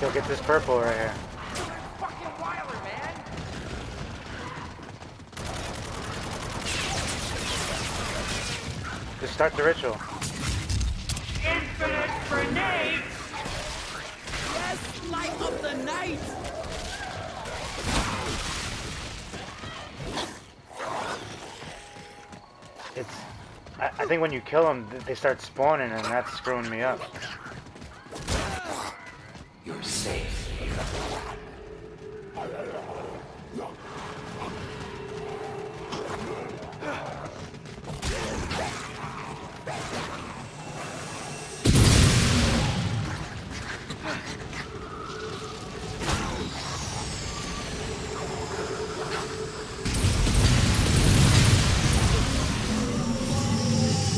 Yo, get this purple right here. Fucking Wyler, man. Just start the ritual. Infinite grenade. Yes, light of the night! It's. I, I think when you kill them, they start spawning, and that's screwing me up. You're safe.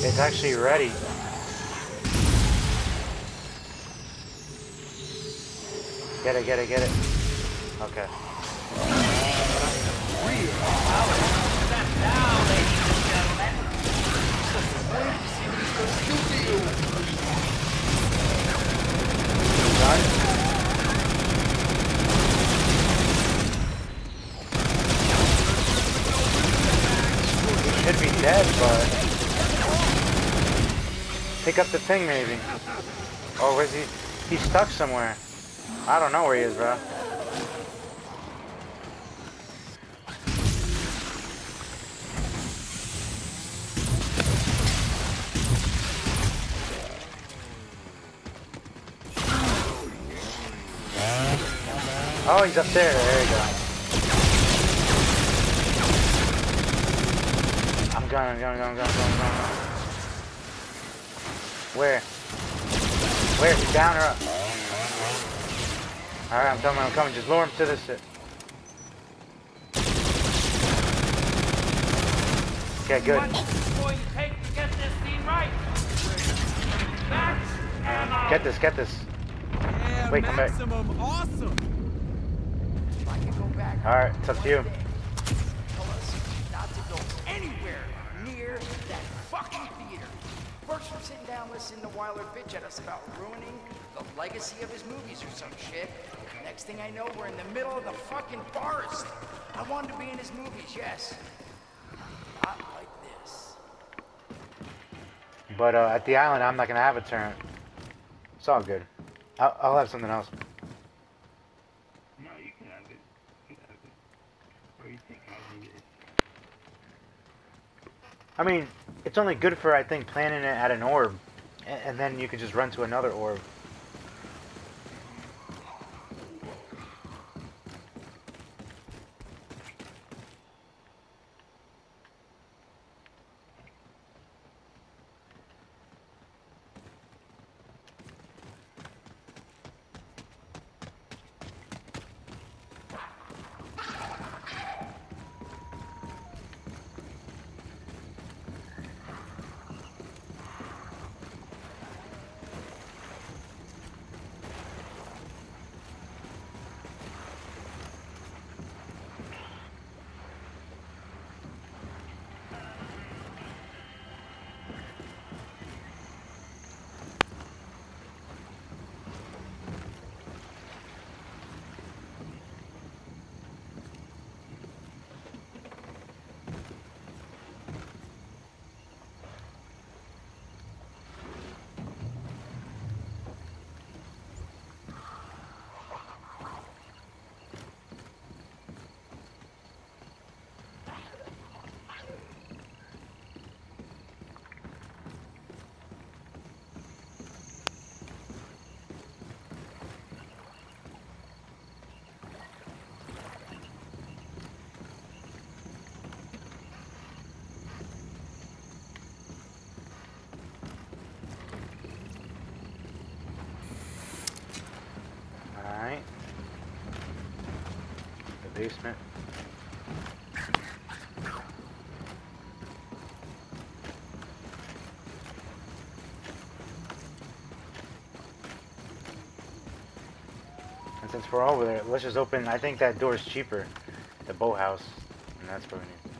It's actually ready. Get it, get it, get it. Okay. Done? Should be dead, but pick up the thing maybe. Oh, or was he? He's stuck somewhere. I don't know where he is, bro. Oh, he's up there. There you go. I'm going, I'm going, I'm going, I'm going, I'm going. Where? Where? Down or up? Alright, I'm coming, I'm coming. Just lure him to this shit. Okay, good. What's it going to take to get this scene right? That's ammo. Get this. Yeah, Wait, come back. maximum awesome! If I can go back Alright, it's up to you. tell us not to go anywhere near that fucking theater. First, we're sitting down listening to Wyler bitch at us about ruining the legacy of his movies or some shit. Next thing I know, we're in the middle of the fucking forest. I wanted to be in his movies, yes. Not like this. But uh, at the island, I'm not gonna have a turn. It's all good. I'll, I'll have something else. No, you can have it. You can have it. Or you think I need it. I mean, it's only good for I think planting it at an orb, and, and then you can just run to another orb. Basement. And since we're over there, let's just open. I think that door is cheaper. The boathouse. And that's what we need.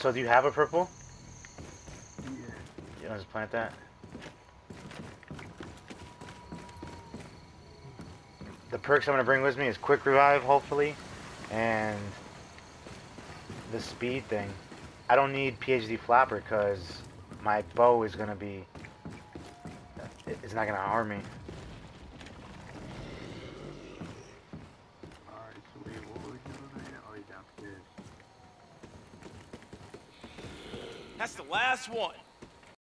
So do you have a purple? Yeah. You want to plant that? The perks I'm gonna bring with me is quick revive, hopefully, and the speed thing. I don't need PhD Flopper because my bow is gonna be, it's not gonna harm me. Alright, so wait, what were we doing right now? Oh, he's downstairs. That's the last one.